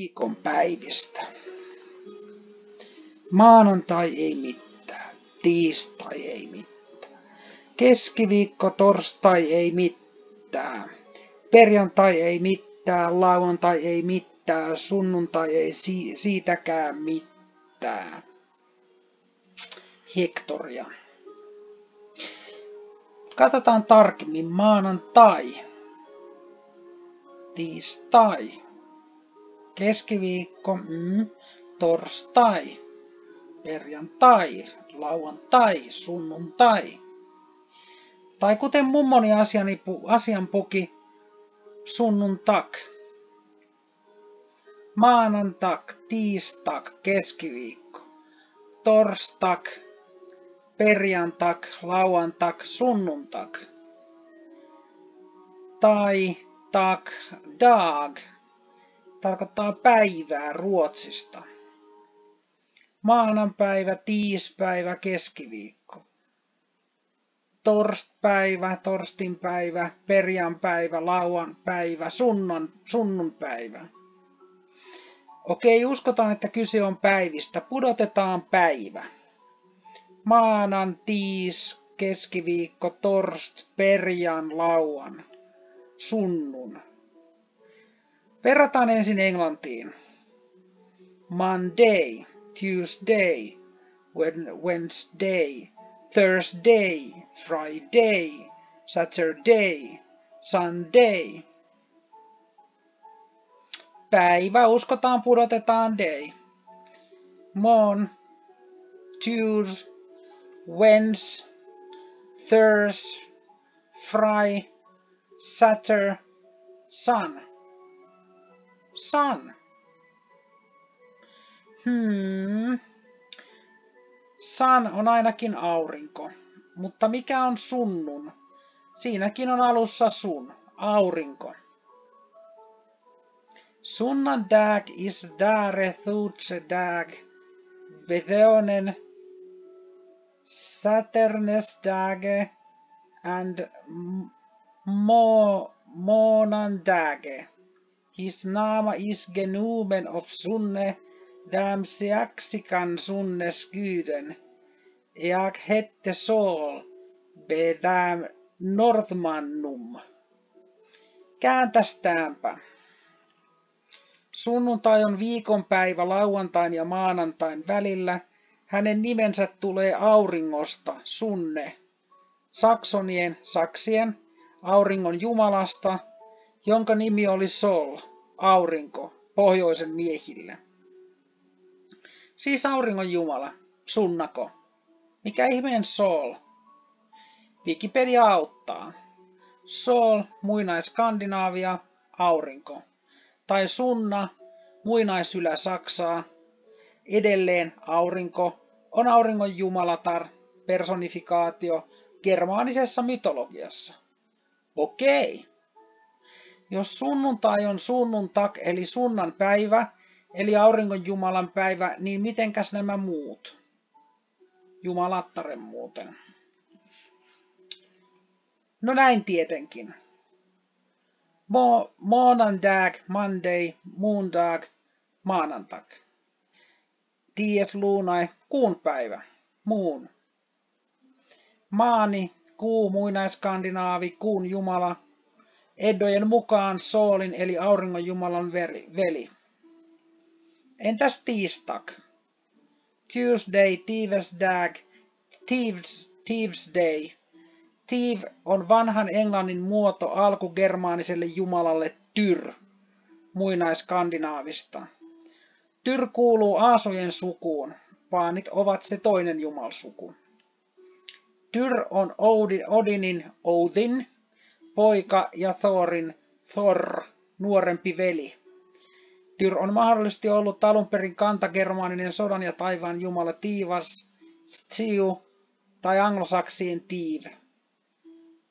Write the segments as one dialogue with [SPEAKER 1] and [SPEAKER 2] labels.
[SPEAKER 1] viikon päivistä. Maanantai ei mitään, tiistai ei mitään, keskiviikko, torstai ei mitään, perjantai ei mitään, lauantai ei mitään, sunnuntai ei si- siitäkään mitään. Hektoria. Katsotaan tarkemmin maanantai, tiistai, keskiviikko, mm, torstai, perjantai, lauantai, sunnuntai. Tai kuten mummoni asiani, asian puki, sunnuntak. Maanantak, tiistak, keskiviikko. Torstak, perjantak, lauantak, sunnuntak. Tai tak, dag tarkoittaa päivää Ruotsista. Maananpäivä, tiispäivä, keskiviikko. Torstpäivä, torstinpäivä, perjanpäivä, lauanpäivä, sunnan, sunnunpäivä. Okei, uskotaan, että kyse on päivistä. Pudotetaan päivä. Maanan, tiis, keskiviikko, torst, perjan, lauan, sunnun. Verrataan ensin englantiin. Monday, Tuesday, Wednesday, Thursday, Friday, Saturday, Sunday. Päivä uskotaan pudotetaan day. Mon, Tues, Wednes, Thurs, Fry, Satur, Sun. Sun. Hmm. Sun on ainakin aurinko. Mutta mikä on sunnun? Siinäkin on alussa sun, aurinko. Sunnan dag is dare thutse dag. Vetheonen Saturnes dage and mo månan dage. His nama is genumen of sunne, dam seaxikan sunne skyden. Jag hette Sol, bedam Northmannum. Kääntästäänpä. Sunnuntai on viikonpäivä lauantain ja maanantain välillä. Hänen nimensä tulee auringosta, sunne. Saksonien, saksien, auringon jumalasta, jonka nimi oli Sol, aurinko, pohjoisen miehille. Siis auringon jumala, sunnako. Mikä ihmeen Sol? Wikipedia auttaa. Sol, muinais-Skandinaavia, aurinko. Tai sunna, muinaisylä-Saksaa. Edelleen aurinko on auringon jumalatar, personifikaatio germaanisessa mytologiassa. Okei. Jos sunnuntai on sunnuntak eli sunnan päivä, eli auringon jumalan päivä, niin mitenkäs nämä muut? Jumalattaren muuten. No näin tietenkin. Mo, måndag, Monday, moondag, maanantak. Dies lunae, kuun päivä, muun. Maani, kuu, muinaiskandinaavi, kuun jumala, Eddojen mukaan Soolin eli auringon jumalan veli. Entäs tiistak? Tuesday, Tivesdag, Thieves, Thievesday. Tiv on vanhan englannin muoto alkugermaaniselle jumalalle Tyr, muinaiskandinaavista. Tyr kuuluu Aasojen sukuun, vaanit ovat se toinen jumalsuku. Tyr on Odinin Odin, poika ja Thorin Thor, nuorempi veli. Tyr on mahdollisesti ollut alun perin kantagermaaninen sodan ja taivaan jumala Tiivas, Stiu tai anglosaksien Tiv.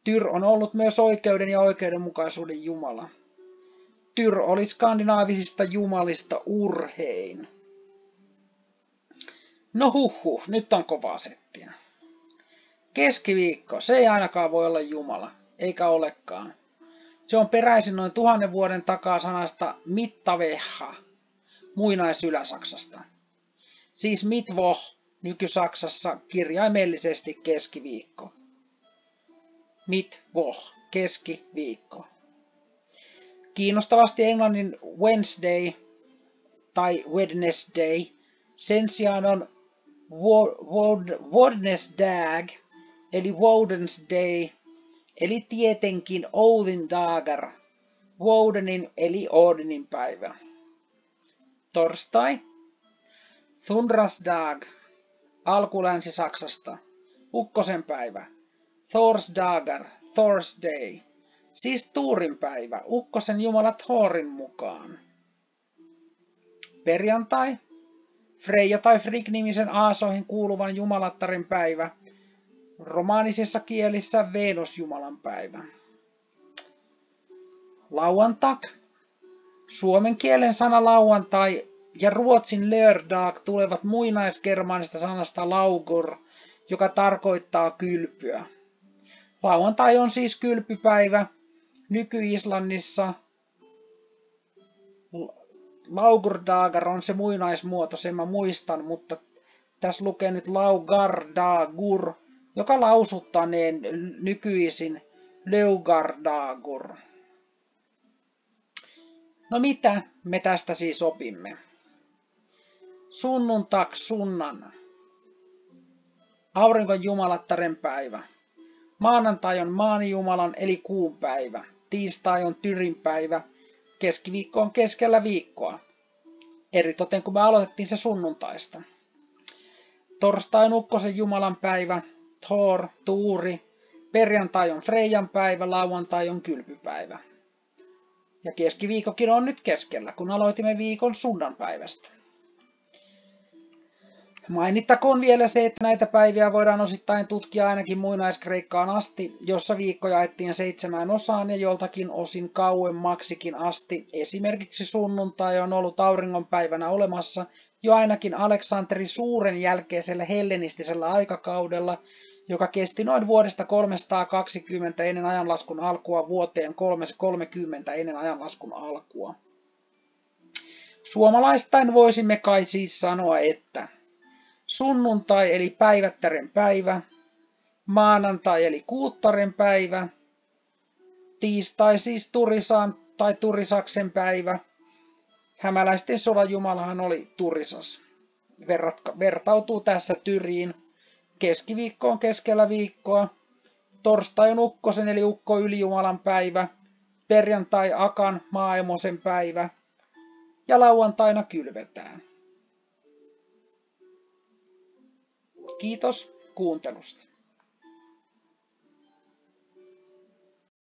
[SPEAKER 1] Tyr on ollut myös oikeuden ja oikeudenmukaisuuden jumala. Tyr oli skandinaavisista jumalista urhein. No huhhuh, nyt on kovaa settiä. Keskiviikko, se ei ainakaan voi olla jumala eikä olekaan. Se on peräisin noin tuhannen vuoden takaa sanasta mittaveha, muinais-Ylä-Saksasta. Siis Mittwoch nyky-Saksassa kirjaimellisesti keskiviikko. Mittwoch, keskiviikko. Kiinnostavasti englannin Wednesday tai Wednesday sen sijaan on Wednesdag eli Wednesday eli tietenkin Odin dagar, Wodenin eli Odinin päivä. Torstai, Thundrasdag, alkulänsi-Saksasta, ukkosen päivä, Thorsdagar, Thursday, siis Tuurin päivä, ukkosen jumala Thorin mukaan. Perjantai, Freja tai Frigg-nimisen aasoihin kuuluvan jumalattarin päivä, romaanisissa kielissä Venus Jumalan päivä. Lauantak, suomen kielen sana lauantai ja ruotsin lördag tulevat muinaisgermaanista sanasta laugur, joka tarkoittaa kylpyä. Lauantai on siis kylpypäivä. Nyky-Islannissa Laugurdagar on se muinaismuoto, sen mä muistan, mutta tässä lukee nyt Laugardagur, joka lausuttaneen nykyisin Leugardagur. No mitä me tästä siis opimme? Sunnuntak sunnan. Aurinkon jumalattaren päivä. Maanantai on maanijumalan eli kuun päivä. Tiistai on tyrin päivä. Keskiviikko on keskellä viikkoa. Eritoten kun me aloitettiin se sunnuntaista. Torstai on ukkosen jumalan päivä. Thor, Tuuri. Perjantai on Freijan päivä. Lauantai on kylpypäivä. Ja keskiviikokin on nyt keskellä, kun aloitimme viikon sunnanpäivästä. Mainittakoon vielä se, että näitä päiviä voidaan osittain tutkia ainakin muinaiskreikkaan asti, jossa viikko jaettiin seitsemään osaan ja joltakin osin kauemmaksikin asti. Esimerkiksi sunnuntai on ollut auringonpäivänä olemassa jo ainakin Aleksanteri Suuren jälkeisellä hellenistisellä aikakaudella, joka kesti noin vuodesta 320 ennen ajanlaskun alkua vuoteen 330 ennen ajanlaskun alkua. Suomalaistain voisimme kai siis sanoa, että sunnuntai eli päivättären päivä, maanantai eli kuuttaren päivä, tiistai siis Turisan tai Turisaksen päivä. Hämäläisten sodan jumalahan oli Turisas. Verratka, vertautuu tässä Tyriin. Keskiviikko on keskellä viikkoa. Torstai on ukkosen eli ukko ylijumalan päivä. Perjantai Akan maailmosen päivä. Ja lauantaina kylvetään. Kiitos kuuntelusta.